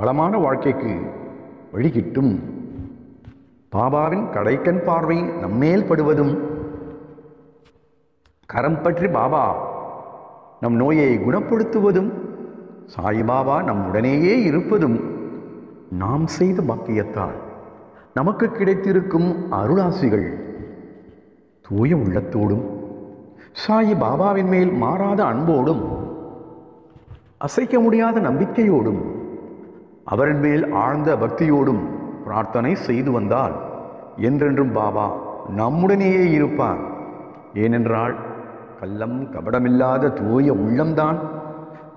வளமான வாழ்க்கைக்கு வழிகிட்டும் பாபாவின் கடைக்கண் பார்வை நம்மேல் படுவதும். கரம் பற்றி பாபா நம் நோயை குணப்படுத்துவதும். சாய்பாபா நம்முடனேயே இருப்பதும் நாம் செய்த பாக்கியத்தால் நமக்கு கிடைத்திருக்கும் அருளாசிகள். தூய உள்ளத்தோடும் சாயி பாபாவின் மேல் மாறாத அன்போடும் அசைக்க முடியாத நம்பிக்கையோடும் அவரின் மேல் ஆழ்ந்த பக்தியோடும் பிரார்த்தனை செய்து வந்தால் என்றென்றும் பாபா நம்முடனேயே இருப்பார். ஏனென்றால் கள்ளம் கபடமில்லாத தூய உள்ளம்தான்.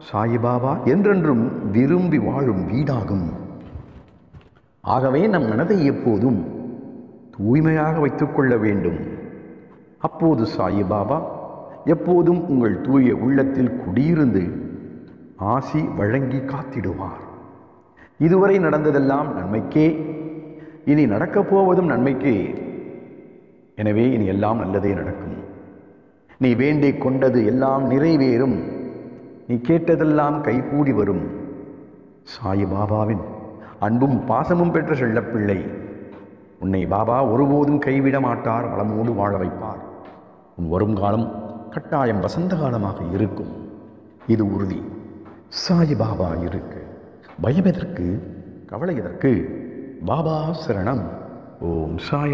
சாயிபாபா என்றென்றும் விரும்பி வாழும் வீடாகும். ஆகவே நம் மனதை எப்போதும் தூய்மையாக வைத்துக்கொள்ள வேண்டும். அப்போது சாயிபாபா எப்போதும் உங்கள் தூய உள்ளத்தில் குடியிருந்து ஆசி வழங்கி காத்திடுவார். இதுவரை நடந்ததெல்லாம் நன்மைக்கே. இனி நடக்கப் போவதும் நன்மைக்கே. எனவே இனி எல்லாம் நல்லதே நடக்கும். நீ வேண்டிக் கொண்டது எல்லாம் நிறைவேறும். நீ கேட்டதெல்லாம் கைகூடி வரும். சாயி பாபாவின் அன்பும் பாசமும் பெற்ற செல்லப்பிள்ளை. உன்னை பாபா ஒருபோதும் கைவிட மாட்டார் வளமோடு வாழ வைப்பார். உன் வருங்காலம் கட்டாயம் வசந்த காலமாக இருக்கும். இது உறுதி. சாயி பாபா இருக்கு. பயம் எதற்கு? கவலை எதற்கு? பாபா சரணம். ஓம் சாய